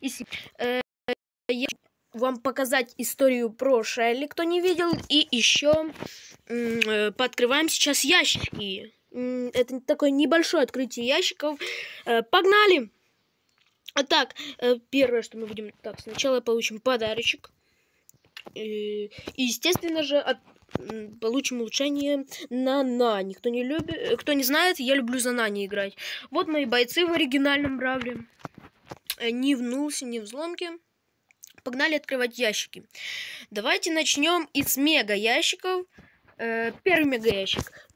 Если, э, я вам показать историю про Шелли, кто не видел, и еще э, пооткрываем сейчас ящики. Это такое небольшое открытие ящиков. Э, погнали! Так, э, первое, что мы будем... Так, сначала получим подарочек. Э, и, естественно же, от, получим улучшение на на. Никто не любит... Кто не знает, я люблю за Нани играть. Вот мои бойцы в оригинальном Бравле. Не в Нулсе, не в Взломке. Погнали открывать ящики. Давайте начнем из мега ящиков. Э, первый мега ящик.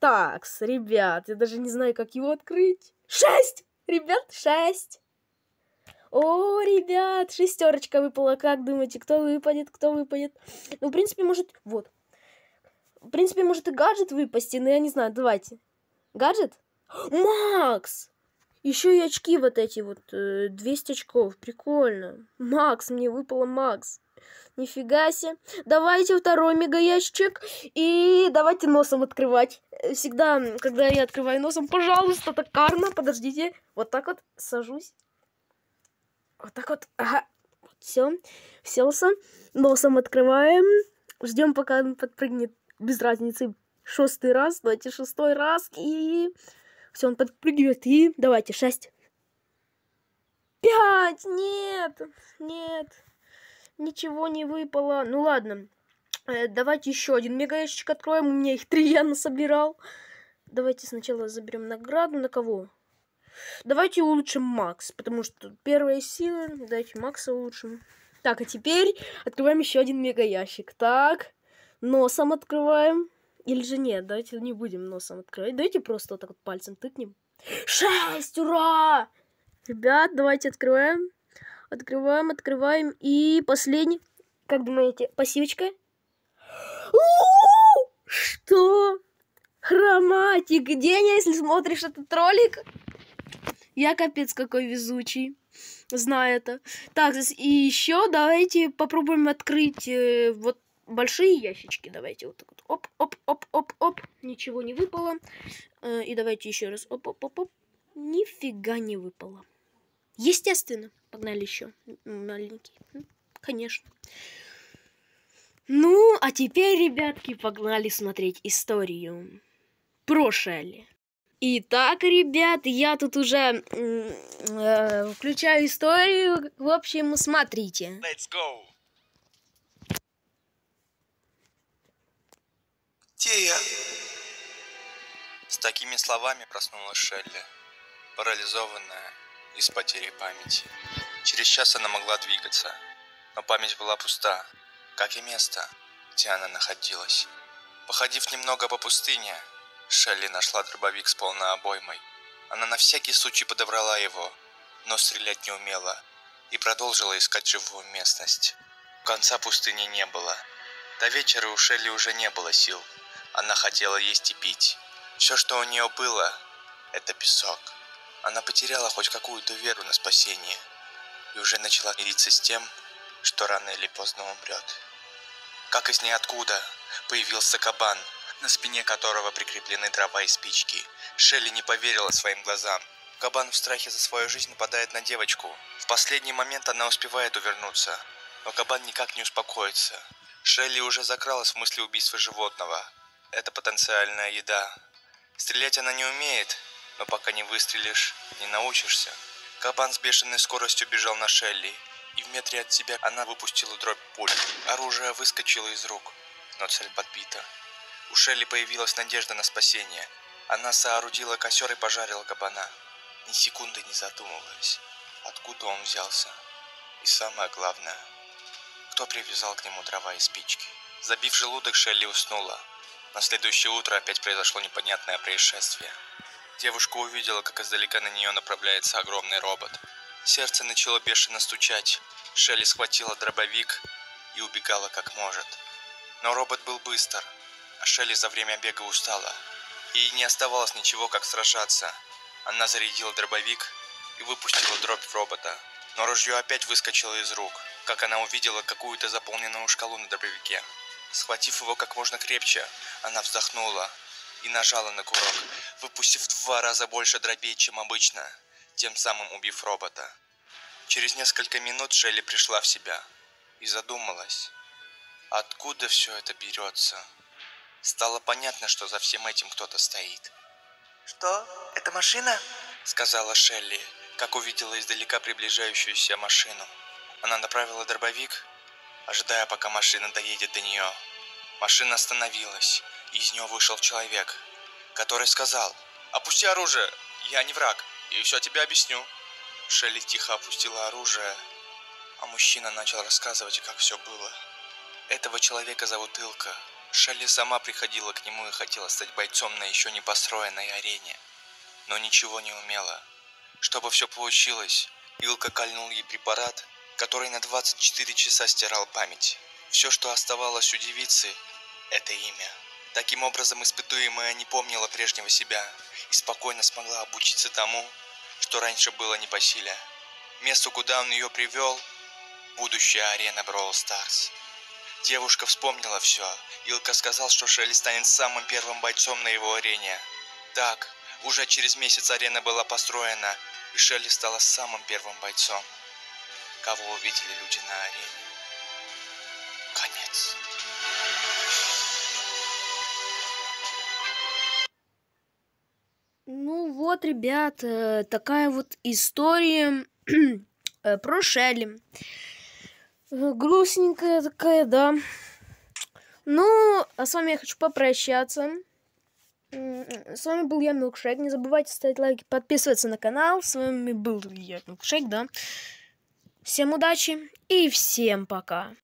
Так, ребят, я даже не знаю, как его открыть. Шесть! Ребят, шесть! О, ребят, шестерочка выпала. Как думаете, кто выпадет, кто выпадет? Ну, в принципе, может... Вот. В принципе, может и гаджет выпасть, но я не знаю. Давайте. Гаджет? Макс! Еще и очки вот эти вот. 200 э, очков. Прикольно. Макс, мне выпало Макс. Нифига себе. Давайте второй мега ящик. И давайте носом открывать. Всегда, когда я открываю носом, пожалуйста, так карма. Подождите. Вот так вот сажусь. Вот так вот. Ага. Все. Селся. Носом открываем. Ждем, пока он подпрыгнет. Без разницы. Шестый раз. Давайте шестой раз. И... Все, он подпрыгивает. И давайте, шесть. Пять! Нет! Нет. Ничего не выпало. Ну ладно. Э, давайте еще один мега ящик откроем. У меня их три я насобирал. Давайте сначала заберем награду. На кого? Давайте улучшим Макс, потому что первая сила. Давайте Макса улучшим. Так, а теперь открываем еще один мега ящик. Так, носом открываем. Или же нет, давайте не будем носом открывать. Давайте просто вот так вот пальцем тыкнем. Шесть! Ура! Ребят, давайте открываем. Открываем, открываем. И последний. Как думаете, пассивочка? Что? Хроматик, Деня, если смотришь этот ролик, я капец какой везучий. Знаю это. Так, и еще давайте попробуем открыть э, вот большие ящички. Давайте вот так вот. Оп, оп. Ничего не выпало. Э, и давайте еще раз. Оп, оп, оп, оп. Нифига не выпало. Естественно. Погнали еще. Маленький. Конечно. Ну, а теперь, ребятки, погнали смотреть историю. Про Шелли. Итак, ребят, я тут уже э, включаю историю. В общем, смотрите. Let's go. Где я? С такими словами проснулась Шелли, парализованная и с потерей памяти. Через час она могла двигаться, но память была пуста, как и место, где она находилась. Походив немного по пустыне, Шелли нашла дробовик с полной обоймой. Она на всякий случай подобрала его, но стрелять не умела, и продолжила искать живую местность. Конца пустыни не было. До вечера у Шелли уже не было сил. Она хотела есть и пить. Все, что у нее было, это песок. Она потеряла хоть какую-то веру на спасение и уже начала мириться с тем, что рано или поздно умрет. Как из ниоткуда появился кабан, на спине которого прикреплены дрова и спички. Шелли не поверила своим глазам. Кабан в страхе за свою жизнь нападает на девочку. В последний момент она успевает увернуться, но кабан никак не успокоится. Шелли уже закралась в мысли убийства животного. Это потенциальная еда. Стрелять она не умеет, но пока не выстрелишь, не научишься. Кабан с бешеной скоростью бежал на Шелли, и в метре от себя она выпустила дробь пуль. Оружие выскочило из рук, но цель подбита. У Шелли появилась надежда на спасение. Она соорудила костер и пожарила кабана, ни секунды не задумываясь, откуда он взялся. И самое главное, кто привязал к нему дрова и спички. Забив желудок, Шелли уснула. На следующее утро опять произошло непонятное происшествие. Девушка увидела, как издалека на нее направляется огромный робот. Сердце начало бешено стучать. Шелли схватила дробовик и убегала как может. Но робот был быстр, а Шелли за время бега устала. Ей не оставалось ничего, как сражаться. Она зарядила дробовик и выпустила дробь в робота. Но ружье опять выскочило из рук, как она увидела какую-то заполненную шкалу на дробовике. Схватив его как можно крепче, она вздохнула и нажала на курок, выпустив в два раза больше дробей, чем обычно, тем самым убив робота. Через несколько минут Шелли пришла в себя и задумалась, откуда все это берется. Стало понятно, что за всем этим кто-то стоит. Что? Это машина? Сказала Шелли, как увидела издалека приближающуюся машину. Она направила дробовик, ожидая, пока машина доедет до нее. Машина остановилась, и из нее вышел человек, который сказал «Опусти оружие, я не враг, и все тебе объясню». Шелли тихо опустила оружие, а мужчина начал рассказывать, как все было. Этого человека зовут Илка. Шелли сама приходила к нему и хотела стать бойцом на еще не построенной арене, но ничего не умела. Чтобы все получилось, Илка кольнул ей препарат, который на 24 часа стирал память. Все, что оставалось у девицы, это имя. Таким образом, испытуемая не помнила прежнего себя и спокойно смогла обучиться тому, что раньше было не по силе. Месту, куда он ее привел, будущая арена Brawl Stars. Девушка вспомнила все. Илка сказал, что Шелли станет самым первым бойцом на его арене. Так, уже через месяц арена была построена, и Шелли стала самым первым бойцом, кого увидели люди на арене. Конец. Ну вот, ребят, э, такая вот история э, про Шелли. Э, Грустненькая такая, да. Ну, а с вами я хочу попрощаться. С вами был я, Милкшейк. Не забывайте ставить лайки, подписываться на канал. С вами был я, Милкшейк, да. Всем удачи и всем пока.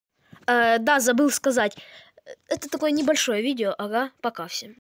Э, да, забыл сказать. э, Это такое небольшое видео. Ага, пока всем.